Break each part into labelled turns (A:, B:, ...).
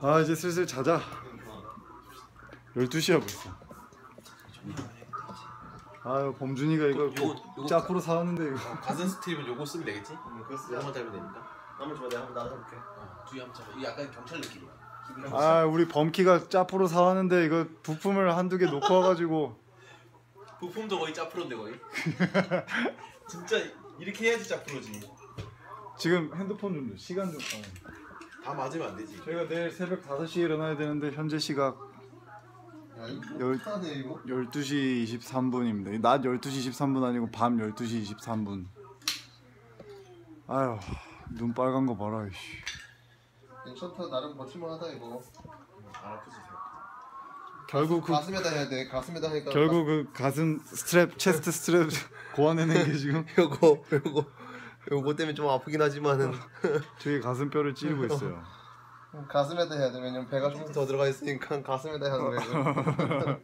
A: 아 이제 슬슬 자자 12시야 벌써 아유 범준이가 이거
B: 요거- 요거
A: 짝으로 사왔는데 이거
B: 가슴 스트립은 요거 쓰면 되겠지?
C: 응, 그거 쓰자.
B: 요거만 달면 되니까.
C: 한번 줘봐, 내가 한번 나가볼게.
B: 어, 뒤에 한번 잡아. 이거 약간 경찰 느낌이야.
A: 아 우리 범키가 짜프로 사왔는데 이거 부품을 한두 개 놓고 와가지고
B: 부품도 거의 짜프로인데 거의. 진짜 이렇게 해야지 짜프로지.
A: 지금 핸드폰 좀 줘, 시간 좀 어.
B: 다 맞으면 안 되지.
A: 저희가 내일 새벽 5시에 일어나야 되는데 현재 시각
C: 야, 이거
A: 열-
C: 하네 이거.
A: 12시 23분입니다 낮 12시 23분 아니고 밤 12시 23분 아유 눈 빨간 거 봐라 이씨.
C: 괜찮다, 나름 버틸만하다 이거.
B: 안 아프지?
A: 결국 그
C: 가슴에다 해야 돼. 가슴에다 하니까.
A: 결국 그 가슴 strap chest strap 고안해낸 게 지금
C: 요거 요거 요거 때문에 좀 아프긴 하지만은
A: 저희 가슴뼈를 찌르고 있어요
C: 가슴에다 해야 돼. 왜냐면 배가 조금 더 들어가 있으니까 가슴에다 하는 거예요.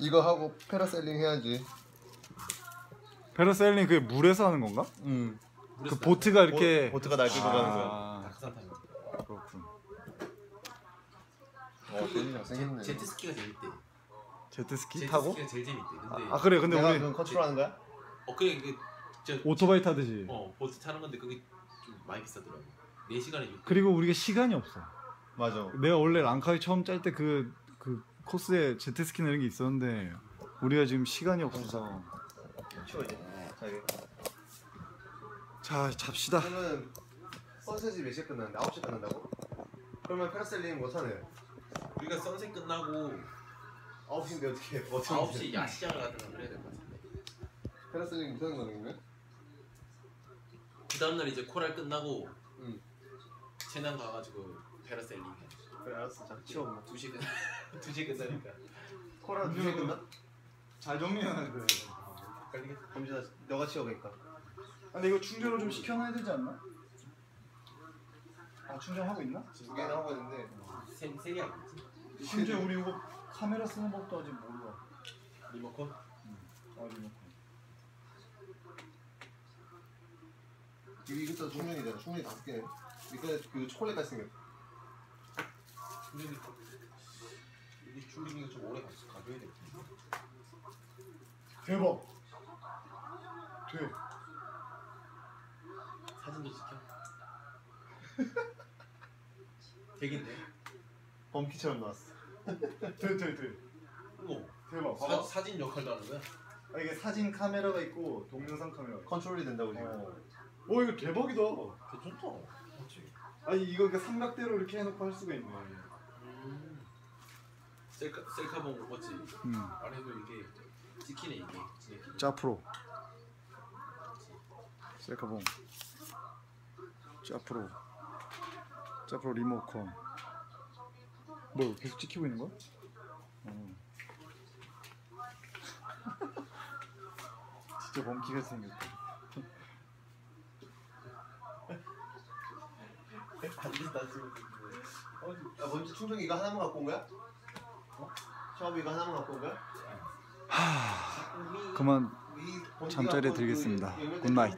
C: 이거 하고 parasailing 해야지.
A: parasailing 그게 물에서 하는 건가?
C: 음.
A: 그 보트가 이렇게
C: 보트가 날 끌고 가는 거야.
A: 아,
B: 낙하산 타는 거.
A: 그렇군
C: 어.
B: 제트스키가 재밌대.
A: 제트스키 타고?
B: 제트스키가 제일 재밌대. 근데
A: 아 그래 근데
C: 내가
A: 우리
C: 컨트롤하는 거야?
B: 어 그래 그 저
A: 오토바이 타듯이
B: 어 보트 타는 건데 그게 좀 많이 비싸더라고. 4 시간에 6.
A: 그리고 우리가 시간이 없어
C: 맞아.
A: 내가 원래 랑카이 처음 짤 때 그 그 코스에 제트스키 내는 게 있었는데 우리가 지금 시간이 없어서
C: 치워 이제. 자 이거.
A: 자 잡시다
C: 그러면 선셋이 몇 시에 끝나는데? 9시에 끝난다고? 그러면 패러셀링 못 하네.
B: 우리가 선셋 끝나고
C: 9시인데 어떻게 해? 어떻게
B: 9시 야시장을 가든가 그래야 될 것 같은데.
C: 패러셀링 못 하는 거는
B: 그 다음날 이제 코랄 끝나고
C: 응.
B: 채남 가가지고 패러셀링 해.
C: 그래 알았어. 자 치워. 뭐.
B: 2시 끝 2시 끝나니까.
C: 코라 2시에 끝나?
A: 잘 정리해야 돼
B: 헷갈리겠다.
C: 범준아 너가 치워 그러니까.
A: 근데 이거 충전을 좀 시켜놔야 되지 않나? 아 충전하고 있나?
C: 두 개나 하고 있는데
B: 세, 세개 아니지?
A: 심지어 우리 이거 카메라 쓰는 법도 아직 몰라
B: 리모컨?
A: 아 리모컨
C: 이거 이것도 충전이잖아. 충전이 다섯 개네. 이거 그 초콜릿까지 생겼.
B: 충전이 이게 충전기가 좀 오래 가, 가줘야 돼.
A: 대박 돼
B: 사진도 찍혀. 되긴데.
C: 범키처럼 나왔어.
A: 돼 돼돼
B: 어머.
A: 대박
B: 사,
A: 봐봐
B: 사진 역할도 하는 거야?
A: 아, 이게 사진 카메라가 있고 동영상 카메라가 있어
C: 컨트롤이 된다고 지금.
A: 어. 오 이거 대박이다
B: 괜찮다. 맞지?
A: 아니 이거 이렇게 삼각대로 이렇게 해놓고 할 수가 있네
B: 음. 셀카 셀카봉 맞지?
A: 음.
B: 안에도 이게 찍히네 이게. 진짜.
A: 짜프로 셀카봉 짜프로 짜프로 리모컨 뭐 계속 찍히고 있는 거야? 어. 진짜 범키가 생겼다
C: 야 먼저 충전기 이거 하나만 갖고 온 거야? 어? 샤워 이거 하나만 갖고 온 거야?
A: 그만
C: 이 범키가
A: 잠자리에 들겠습니다. 굿나잇.